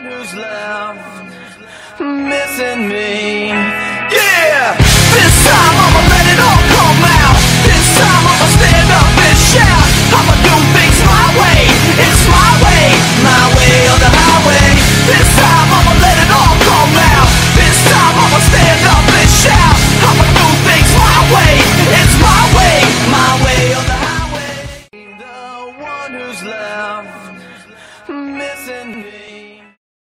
who's left missing me. Yeah! This time I'ma let it all come out. This time I'ma stand up and shout. I'ma do things my way. It's my way, my way on the highway. This time I'ma let it all come out. This time I'ma stand up and shout. I'ma do things my way. It's my way, my way on the highway. The one who's left.